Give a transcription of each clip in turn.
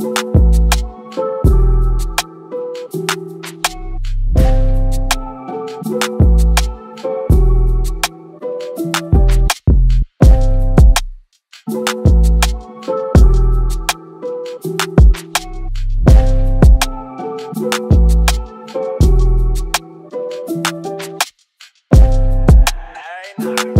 Thank Stars.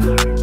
Bye.